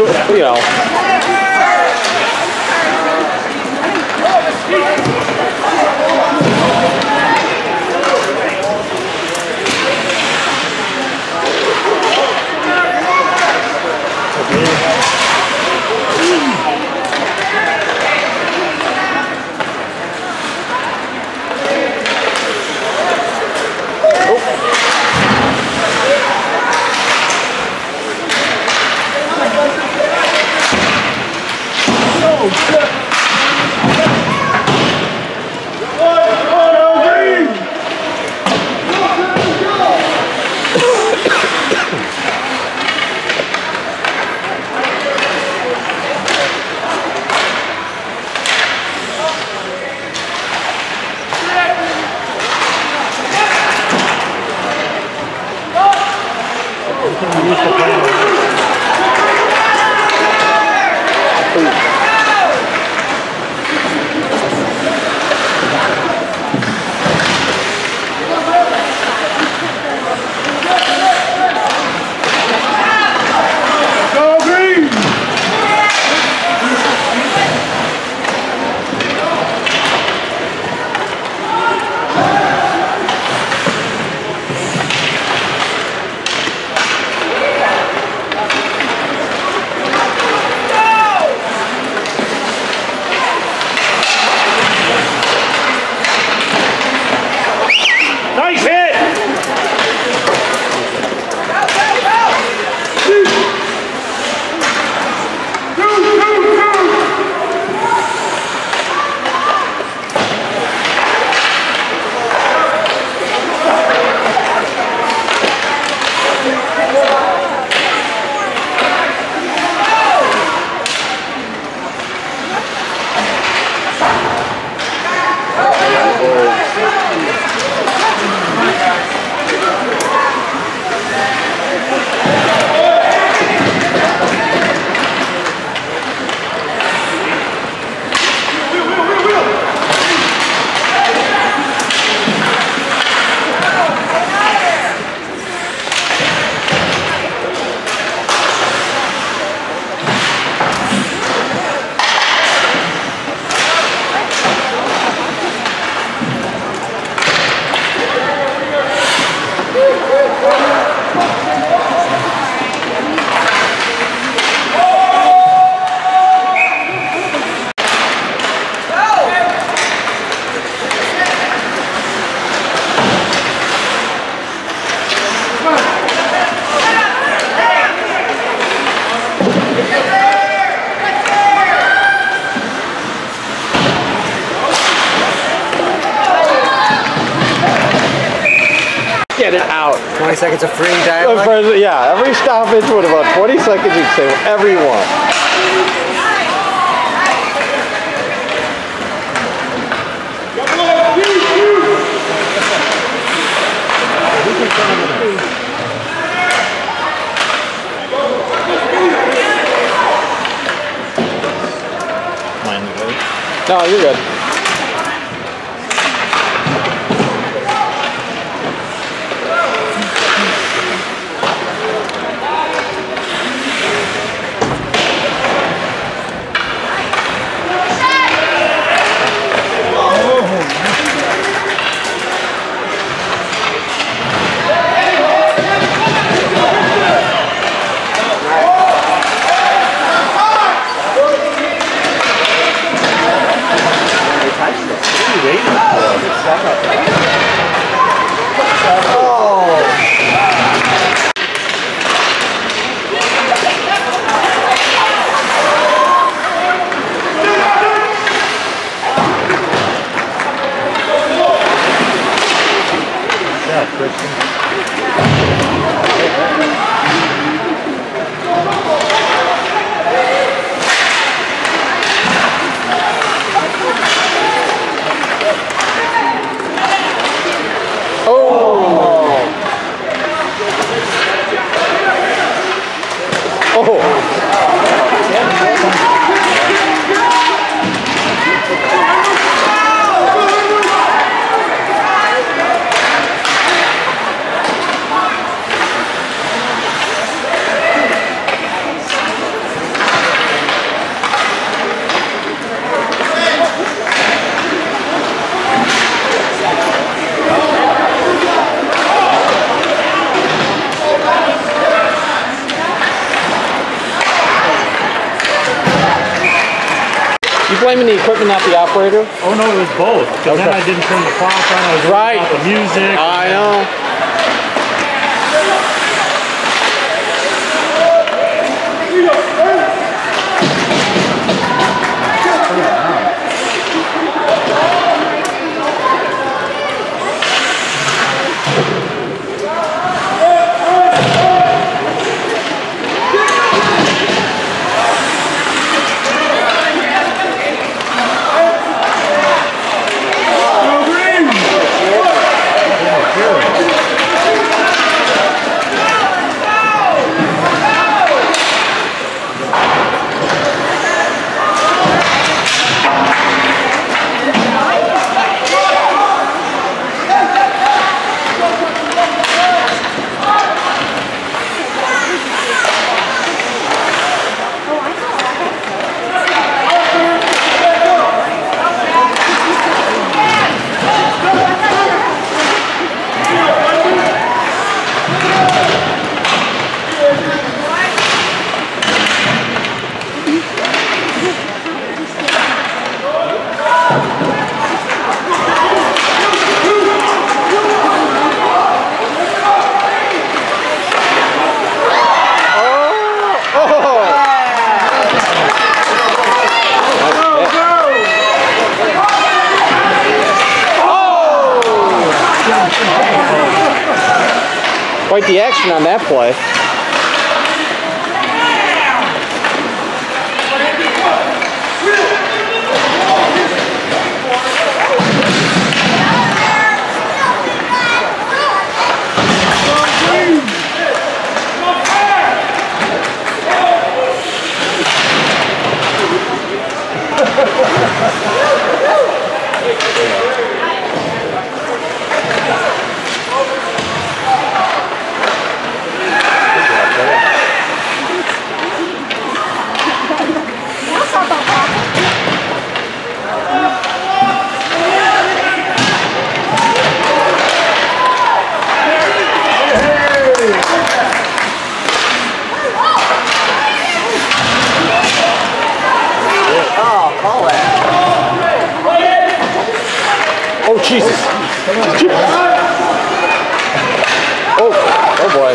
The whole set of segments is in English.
you every stoppage about 20 seconds, you can say whatever you want. Blaming the equipment, not the operator? Oh no, it was both. Because then I didn't turn the clock on. I was Right. the music. I know. Go green! Go, go! Quite the action on that play. Oh Jesus! Oh, oh boy.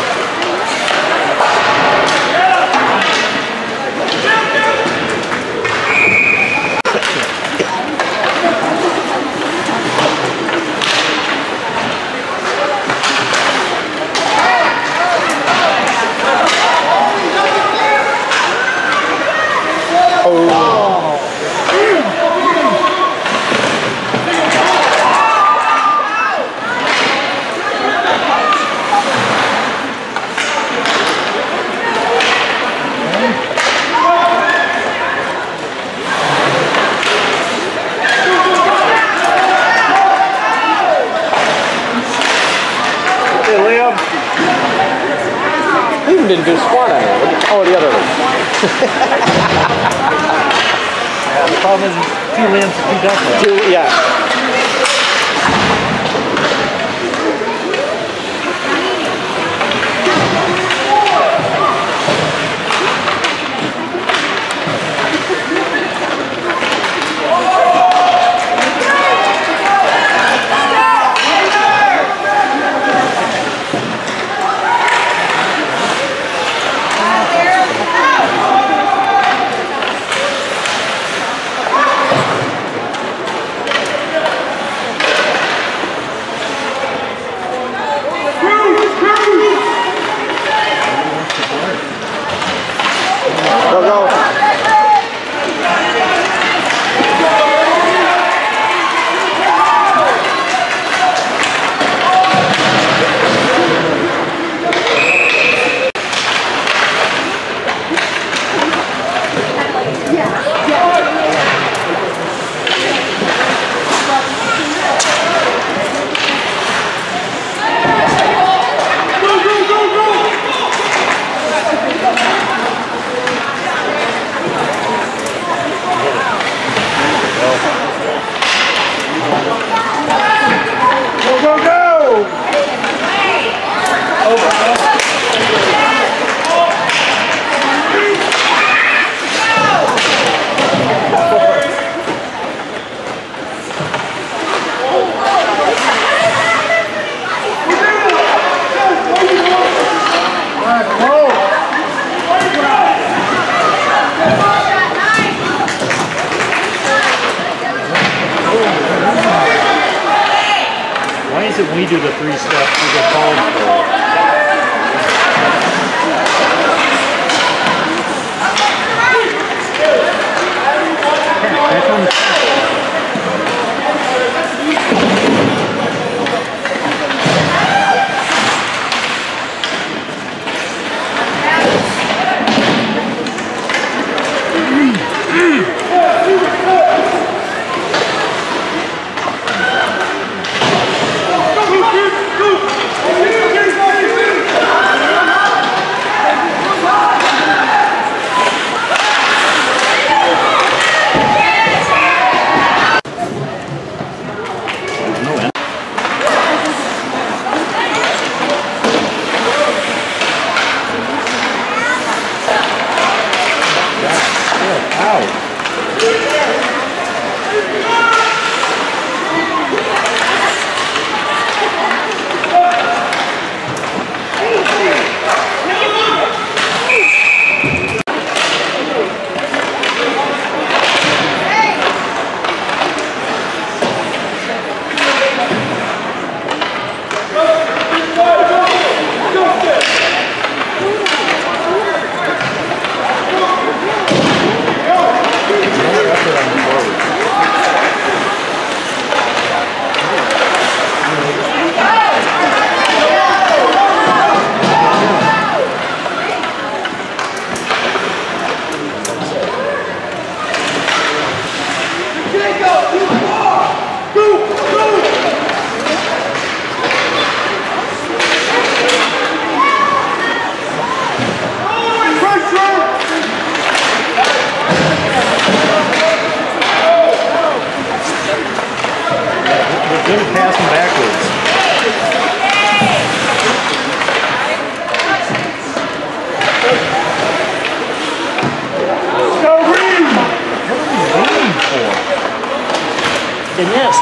Hey, Liam. He even didn't do squat on it. What do you- Oh, the other one. Yeah, the problem is two limbs two. Two, yeah.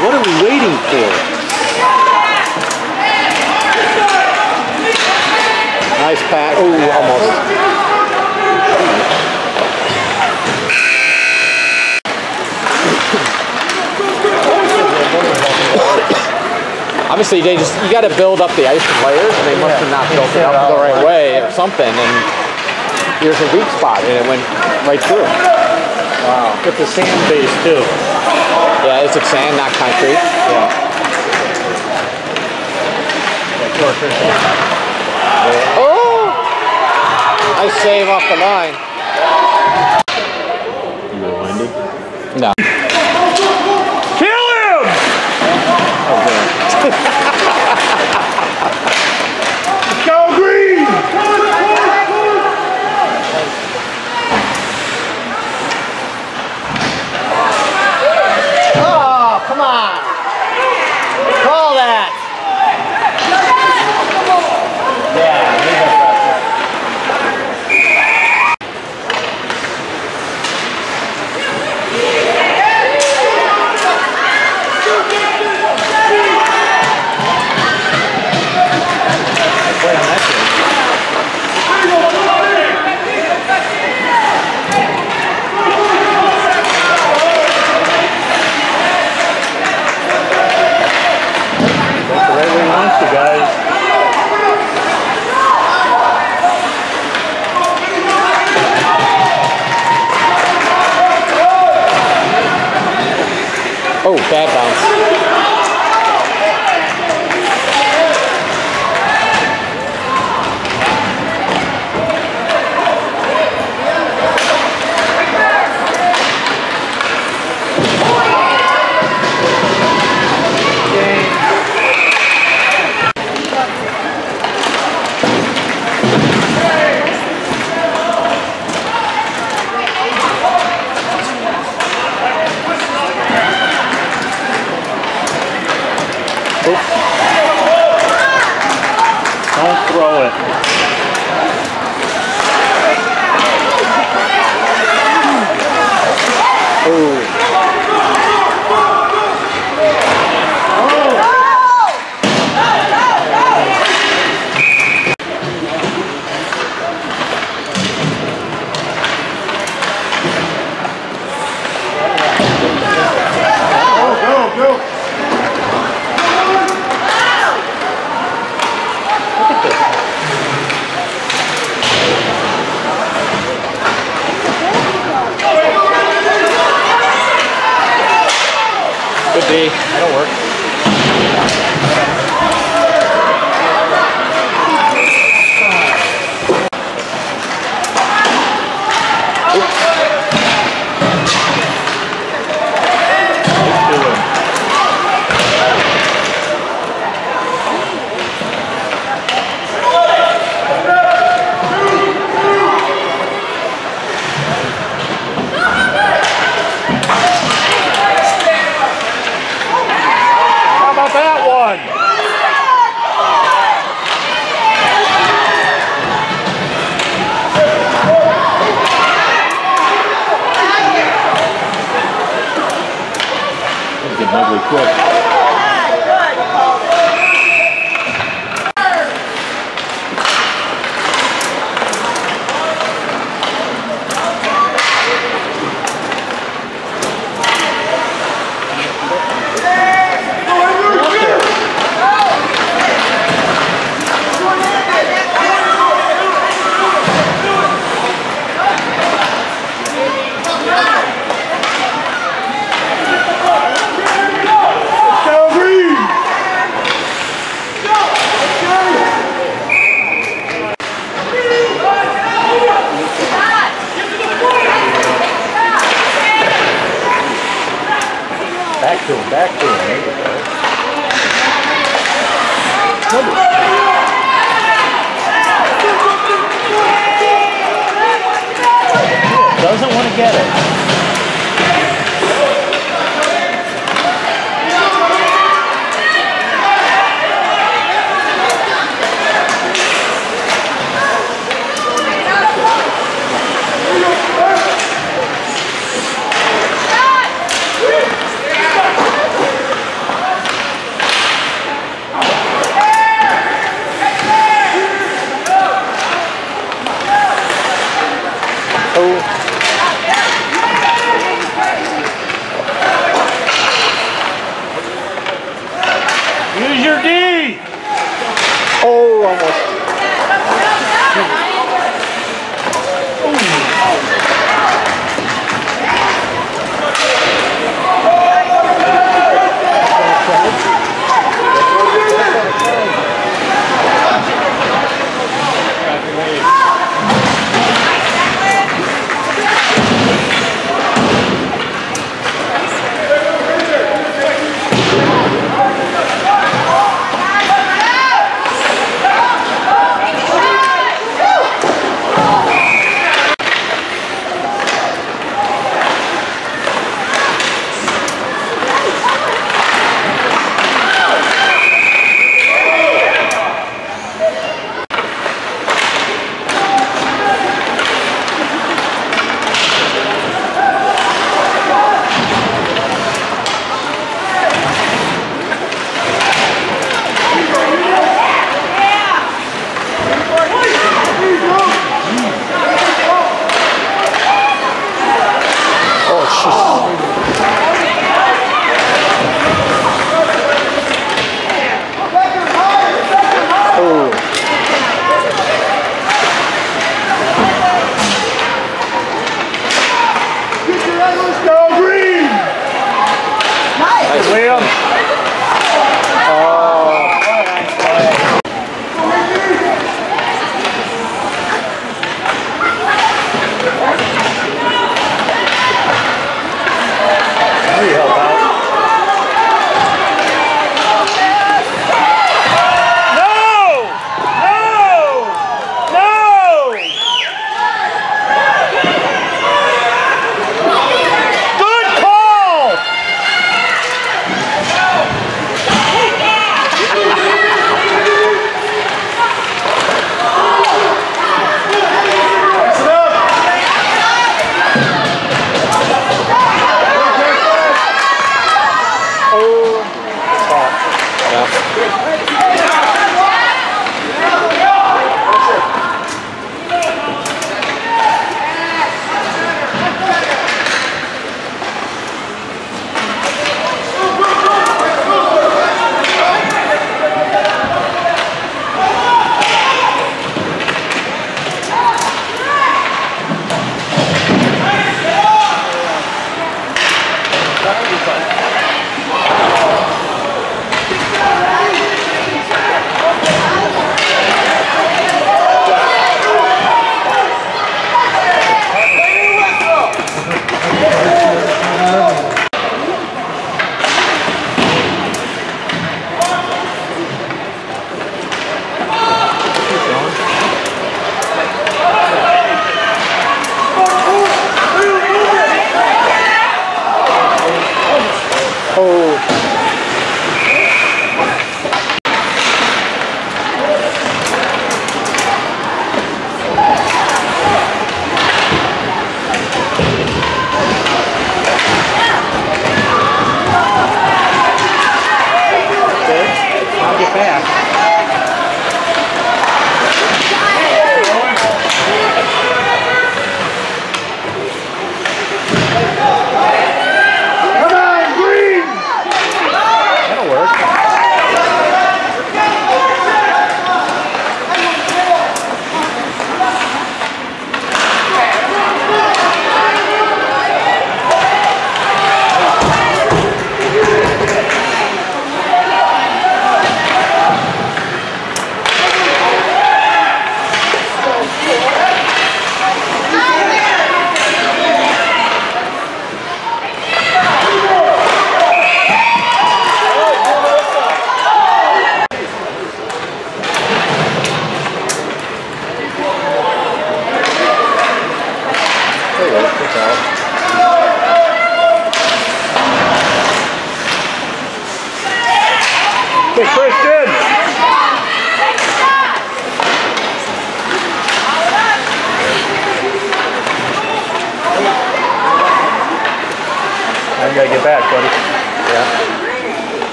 What are we waiting for? Nice pass. Oh, almost. Obviously, they just you got to build up the ice layers, and they must have not built it up the right way or something. And here's a weak spot, and it went right through. Wow. It's a sand base too. Yeah, it's a sand, not concrete. Yeah. Oh! Nice save off the line. You were winded? No. Kill him! Go Doesn't want to get it.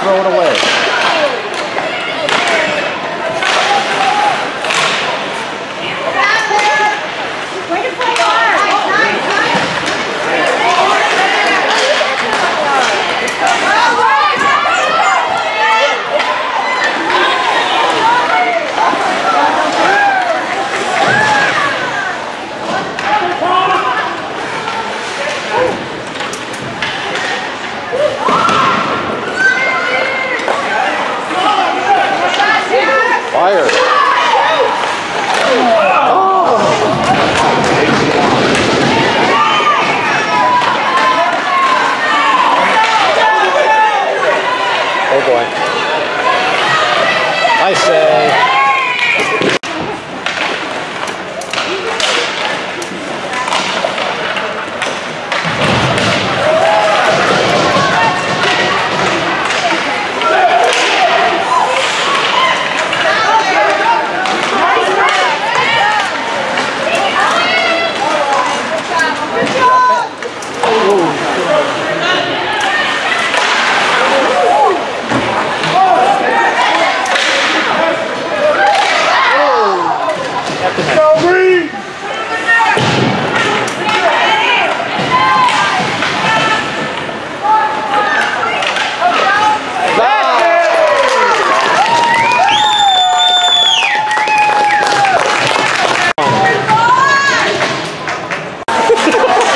Throw it away? Fire. Oh boy. I say.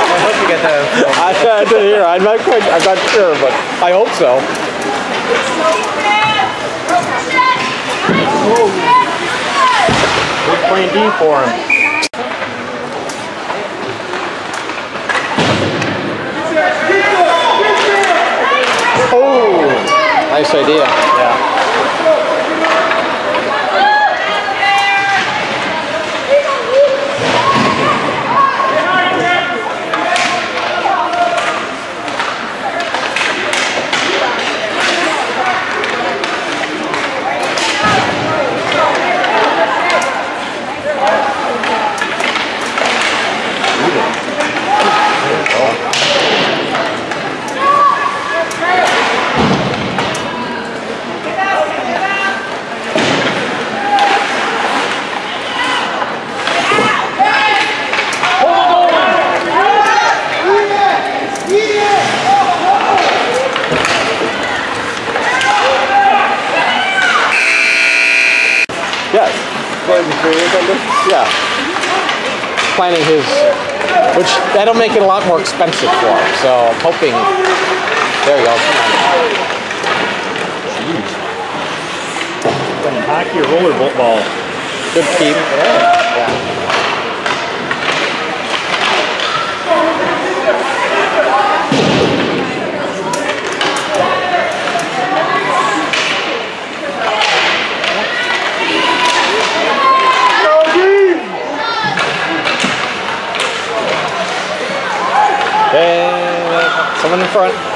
I hope you get the. I, I did hear. I'm not quite. I'm not sure, but I hope so. We're playing D for him. Oh, nice idea. Yeah. Yes. Yeah. Planning his, which that'll make it a lot more expensive for him. So I'm hoping. There you go. Playing hockey or roller ball. Good keep. Yeah. Someone in front.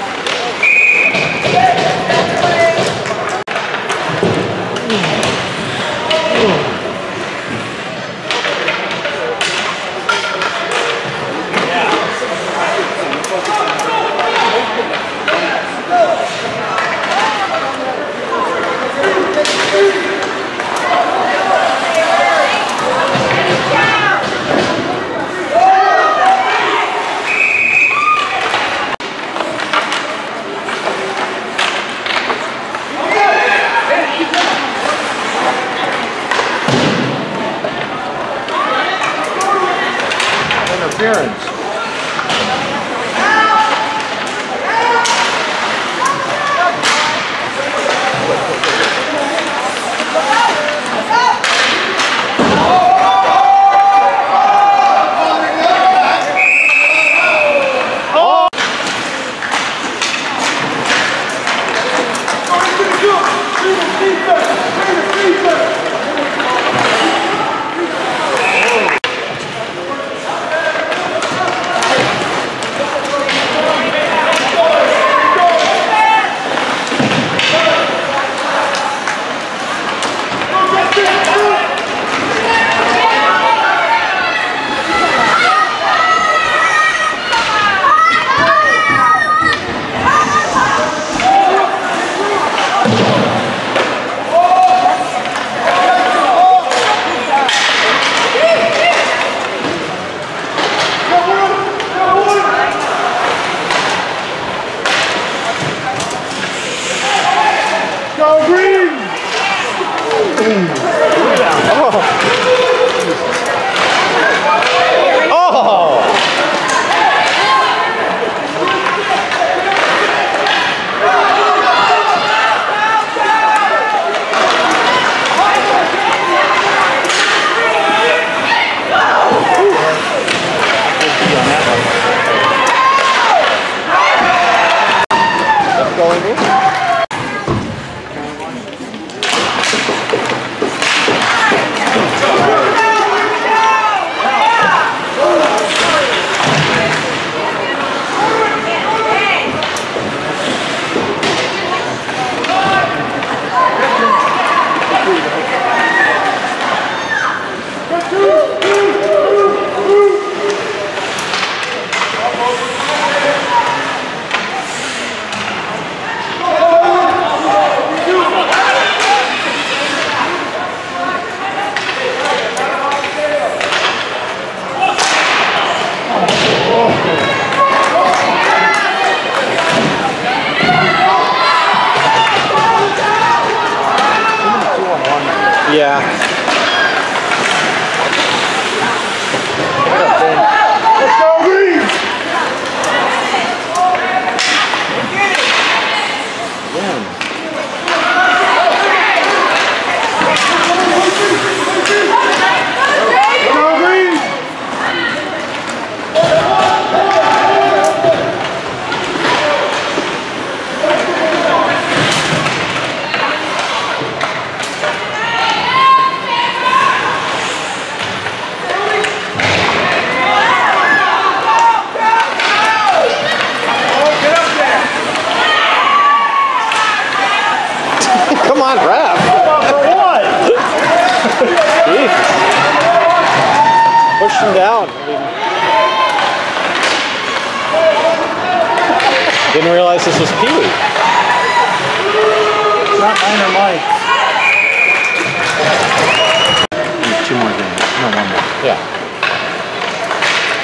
Yeah. Let's go, Green! Let's go, Green! Come on, ref. For what? Jesus. Push him down. I mean, didn't realize this was Pee Wee. Not mine or mine. Two more games. No, one more. Yeah.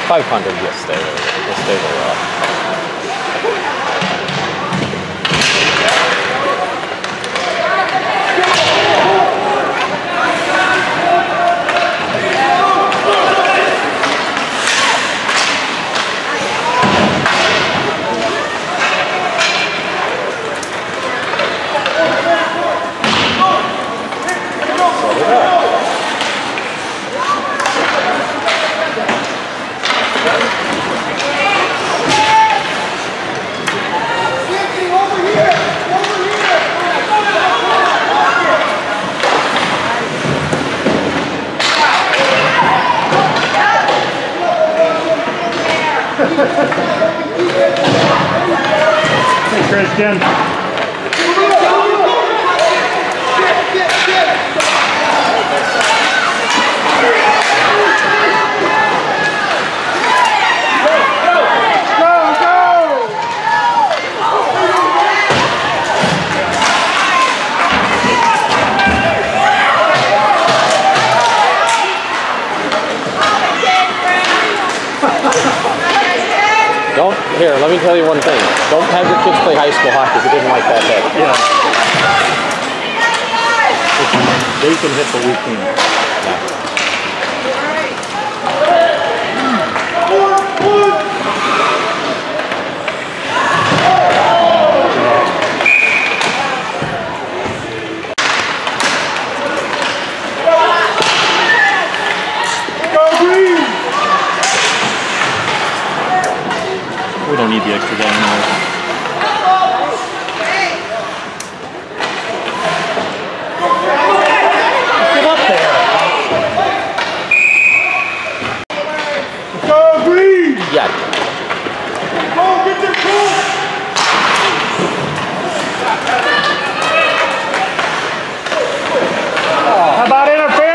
500, yes, stay there. We'll stay where we're Christian. Here, let me tell you one thing. Don't have your kids play high school hockey if you didn't like that hit. Yeah. They can hit, the we can't. Go, Green! We don't need the extra guy anymore. Get up there. Go, Green! Yeah. Go, get your cool! How about interference?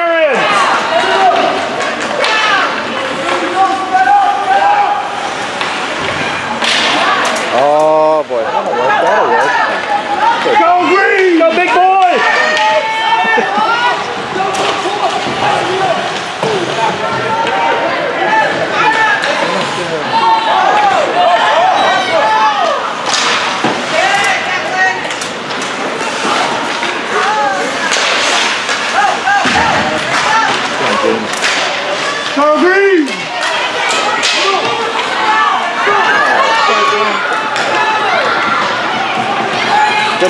Oh, boy. That'll work. That'll work. Go, Green! Go, big boy! Come on, James. Go, Green!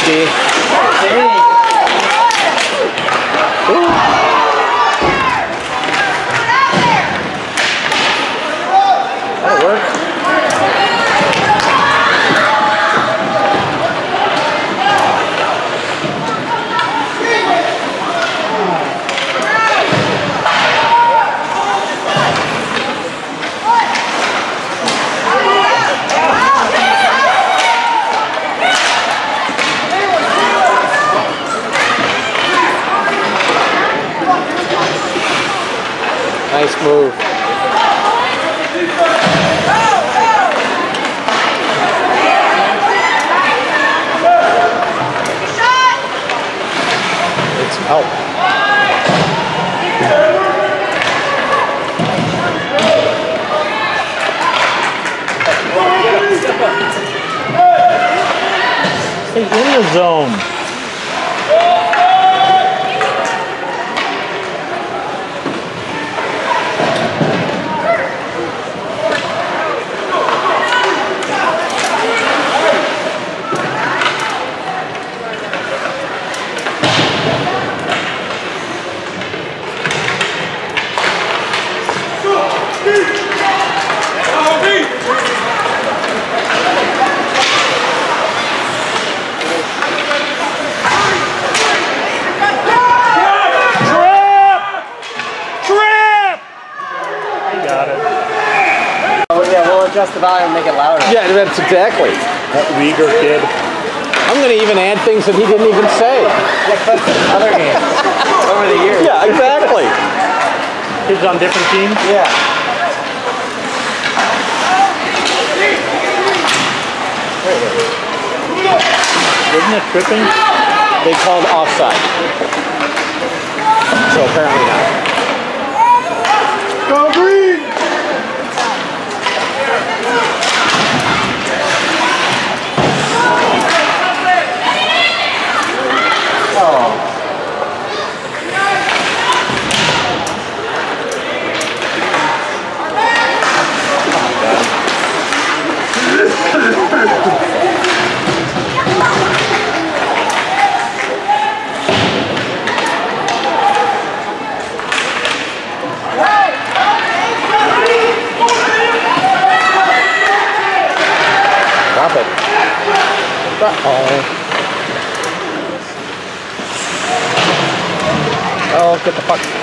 Good move. Need help. Stay in the zone. The volume and make it louder. Yeah, that's exactly. That Uyghur kid. I'm going to even add things that he didn't even say. Yeah, other games over the years. Yeah, exactly. Kids on different teams. Yeah. Isn't it tripping? They called offside. So apparently not. Go green! Drop it. Uh-oh. Oh, get the fuck.